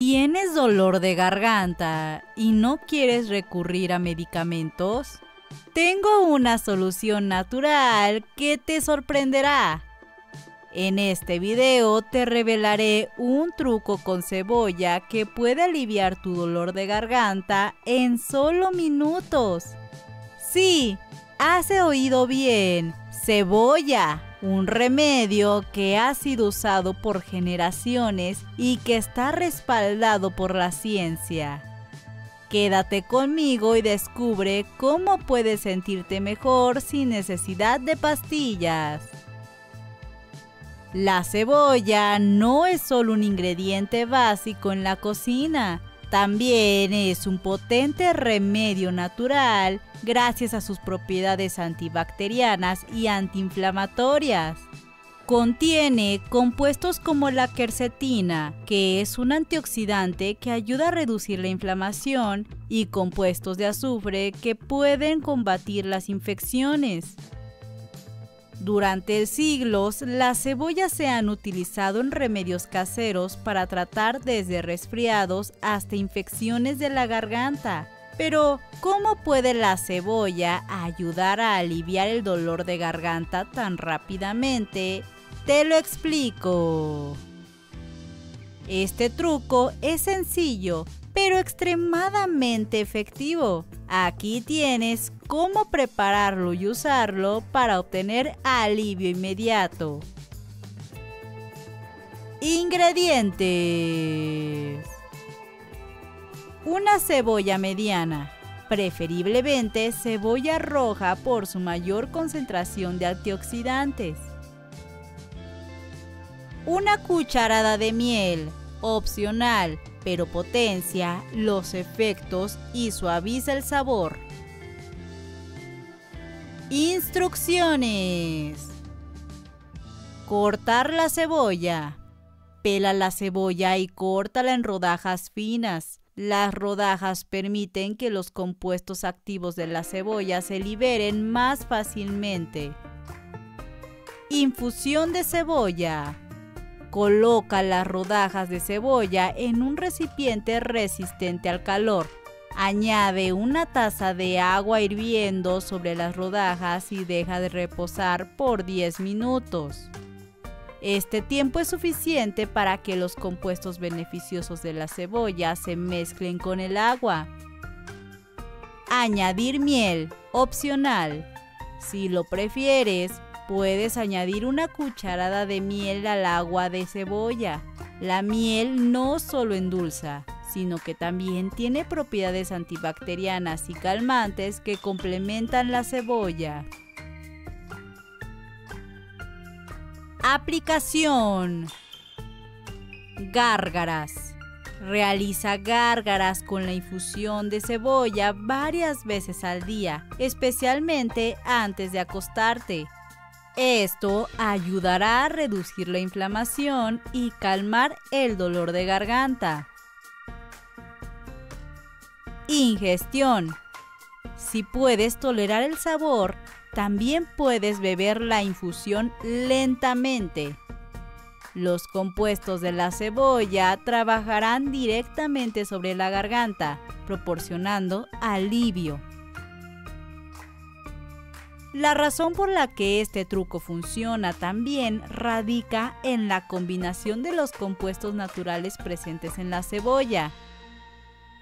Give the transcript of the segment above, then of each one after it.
¿Tienes dolor de garganta y no quieres recurrir a medicamentos? Tengo una solución natural que te sorprenderá. En este video te revelaré un truco con cebolla que puede aliviar tu dolor de garganta en solo minutos. Sí, has oído bien, cebolla un remedio que ha sido usado por generaciones y que está respaldado por la ciencia. Quédate conmigo y descubre cómo puedes sentirte mejor sin necesidad de pastillas. La cebolla no es solo un ingrediente básico en la cocina, también es un potente remedio natural gracias a sus propiedades antibacterianas y antiinflamatorias. Contiene compuestos como la quercetina, que es un antioxidante que ayuda a reducir la inflamación, y compuestos de azufre que pueden combatir las infecciones. Durante siglos, las cebollas se han utilizado en remedios caseros para tratar desde resfriados hasta infecciones de la garganta. Pero, ¿cómo puede la cebolla ayudar a aliviar el dolor de garganta tan rápidamente? Te lo explico. Este truco es sencillo, pero extremadamente efectivo. Aquí tienes cómo prepararlo y usarlo para obtener alivio inmediato. Ingredientes. Una cebolla mediana, preferiblemente cebolla roja por su mayor concentración de antioxidantes. Una cucharada de miel, opcional, pero potencia los efectos y suaviza el sabor. Instrucciones. Cortar la cebolla. Pela la cebolla y córtala en rodajas finas. Las rodajas permiten que los compuestos activos de la cebolla se liberen más fácilmente. Infusión de cebolla. Coloca las rodajas de cebolla en un recipiente resistente al calor. Añade una taza de agua hirviendo sobre las rodajas y deja de reposar por 10 minutos. Este tiempo es suficiente para que los compuestos beneficiosos de la cebolla se mezclen con el agua. Añadir miel, opcional. Si lo prefieres, Puedes añadir una cucharada de miel al agua de cebolla. La miel no solo endulza, sino que también tiene propiedades antibacterianas y calmantes que complementan la cebolla. Aplicación. Gárgaras. Realiza gárgaras con la infusión de cebolla varias veces al día, especialmente antes de acostarte. Esto ayudará a reducir la inflamación y calmar el dolor de garganta. Ingestión. Si puedes tolerar el sabor, también puedes beber la infusión lentamente. Los compuestos de la cebolla trabajarán directamente sobre la garganta, proporcionando alivio. La razón por la que este truco funciona también radica en la combinación de los compuestos naturales presentes en la cebolla.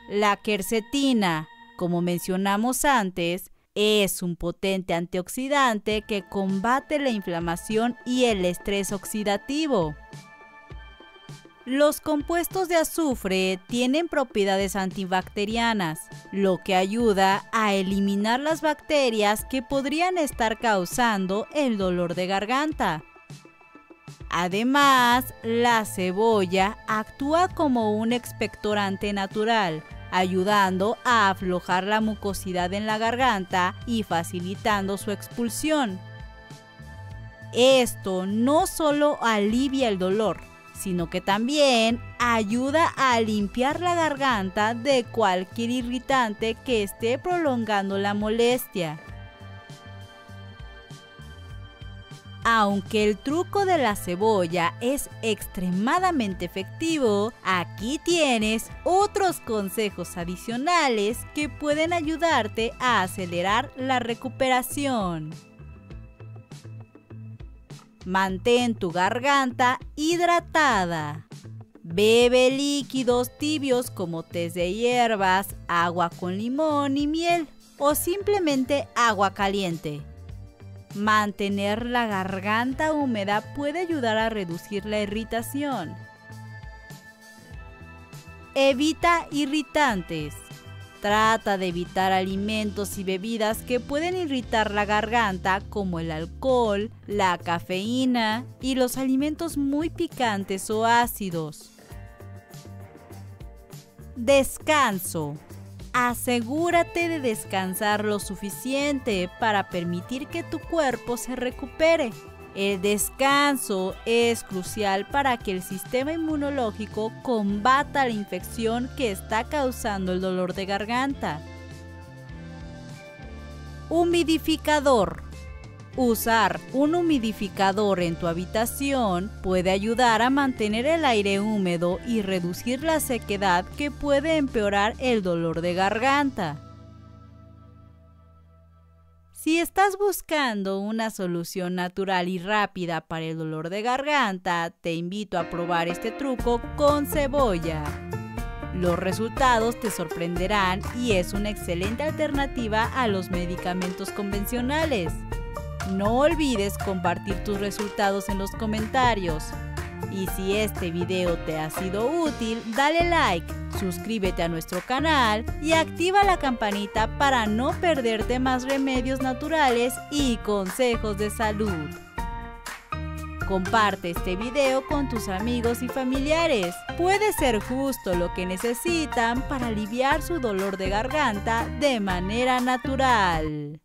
La quercetina, como mencionamos antes, es un potente antioxidante que combate la inflamación y el estrés oxidativo. Los compuestos de azufre tienen propiedades antibacterianas, lo que ayuda a eliminar las bacterias que podrían estar causando el dolor de garganta. Además, la cebolla actúa como un expectorante natural, ayudando a aflojar la mucosidad en la garganta y facilitando su expulsión. Esto no solo alivia el dolor, sino que también ayuda a limpiar la garganta de cualquier irritante que esté prolongando la molestia. Aunque el truco de la cebolla es extremadamente efectivo, aquí tienes otros consejos adicionales que pueden ayudarte a acelerar la recuperación. Mantén tu garganta hidratada. Bebe líquidos tibios como té de hierbas, agua con limón y miel o simplemente agua caliente. Mantener la garganta húmeda puede ayudar a reducir la irritación. Evita irritantes. Trata de evitar alimentos y bebidas que pueden irritar la garganta como el alcohol, la cafeína y los alimentos muy picantes o ácidos. Descanso. Asegúrate de descansar lo suficiente para permitir que tu cuerpo se recupere. El descanso es crucial para que el sistema inmunológico combata la infección que está causando el dolor de garganta. Humidificador. Usar un humidificador en tu habitación puede ayudar a mantener el aire húmedo y reducir la sequedad que puede empeorar el dolor de garganta. Si estás buscando una solución natural y rápida para el dolor de garganta, te invito a probar este truco con cebolla. Los resultados te sorprenderán y es una excelente alternativa a los medicamentos convencionales. No olvides compartir tus resultados en los comentarios. Y si este video te ha sido útil, dale like, suscríbete a nuestro canal y activa la campanita para no perderte más remedios naturales y consejos de salud. Comparte este video con tus amigos y familiares. Puede ser justo lo que necesitan para aliviar su dolor de garganta de manera natural.